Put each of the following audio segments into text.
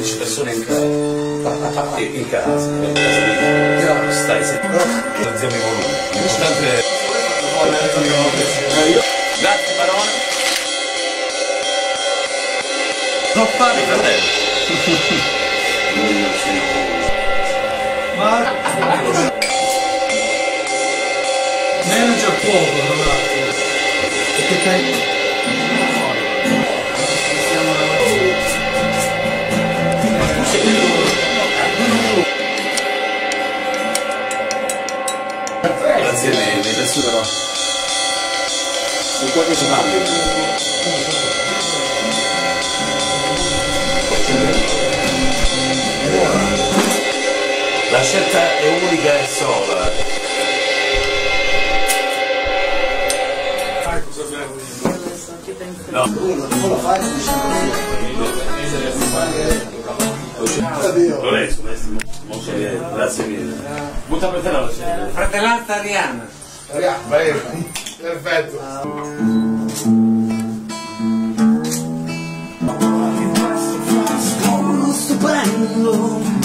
15 persone in casa. In casa, mia. Stai sempre. Non siamo i volumi. L'importante Grazie barone. Non fare Fratello. Ma... Manager l'altro. Perché Grazie nei, tessuti però. Un po' di. La scelta è unica e sola. No. Lorenzo, maestro, molto bene, grazie mille. Butta cena. Fratellanza ariana. Perfetto. Sto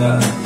Huh?